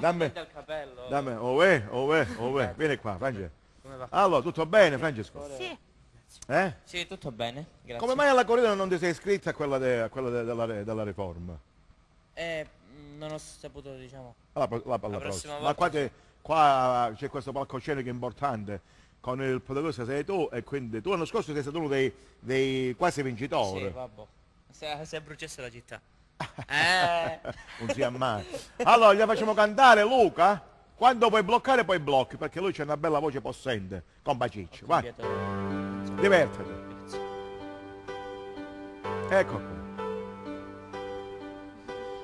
Non dammi, mi il capello. dammi, ove, ove, ove, vieni qua, Francesco. Come va? Allora, tutto bene, Francesco? Sì. Eh? Sì, tutto bene. Grazie. Come mai alla corrida non ti sei iscritta a quella, de- a quella de- della, della riforma? Eh, mh, non ho saputo, diciamo. Alla, la- alla La prossima prossima. Ma volta qua, te- qua c'è questo palcoscenico importante con il protagonista sei tu e quindi tu l'anno scorso sei stato uno dei, dei quasi vincitori. Sì, vabbè. Se, se bruciasse la città. Eh. non sia mai. Allora gli facciamo cantare Luca. Quando puoi bloccare poi blocchi perché lui c'ha una bella voce possente. Con Baciccio. Vai, divertiti. Ecco.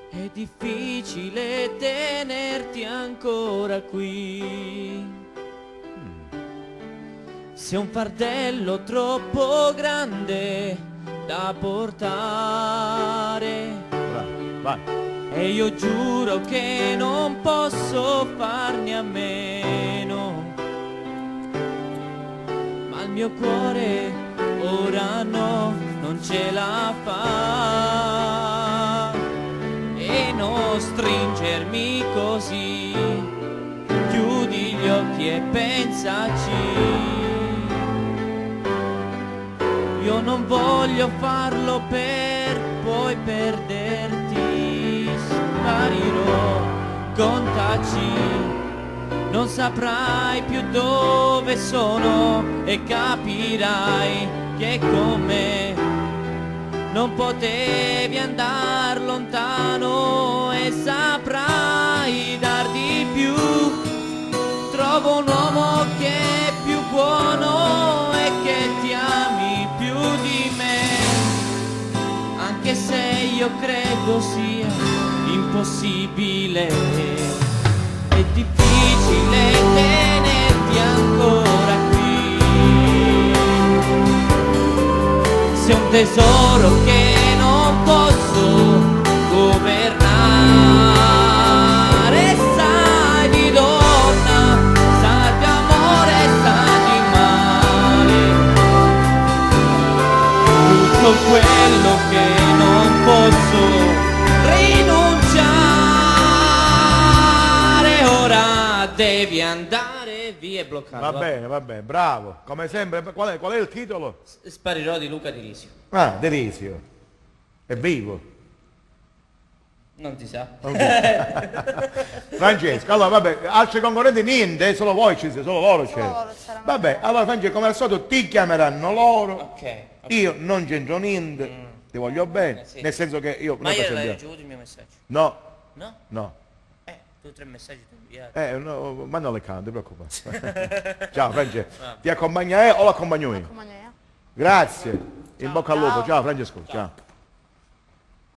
È difficile tenerti ancora qui. Sei un fardello troppo grande da portare. Vai. E io giuro che non posso farne a meno. Ma il mio cuore ora no, non ce la fa. E non stringermi così. Chiudi gli occhi e pensaci. Io non voglio farlo per poi perderti. Contaci. Non saprai più dove sono e capirai che con me non potevi andare lontano e saprai dar di più. Trovo un uomo che è più buono e che ti ami più di me, anche se io credo sia impossibile. È difficile tenerti ancora qui. Sei un tesoro che non posso governare. Sai di donna, sai di amore, sai di male. Tutto quello che devi andare via e bloccato. Va bene, va bene, bravo. Come sempre, qual è, qual è il titolo? Sparirò di Luca Di Risio. Ah, Derisio. È vivo. Non si sa. Francesco, allora vabbè, altri concorrenti niente, solo voi ci siete, solo loro c'è. Vabbè, allora Francesco, come al solito ti chiameranno loro, Ok. ok. io non c'entro niente, ti voglio bene, Eh, sì. nel senso che io... Ma facciamo l'hai ricevuto il mio messaggio? No, No? no. Tu tre messaggi ti ho inviato. Eh, no, ma non le canto, non ti preoccupare. Ciao Francesco, ti accompagna eh o l'accompagno io? Ne è? Grazie, in bocca al lupo, Ciao. ciao Francesco, ciao.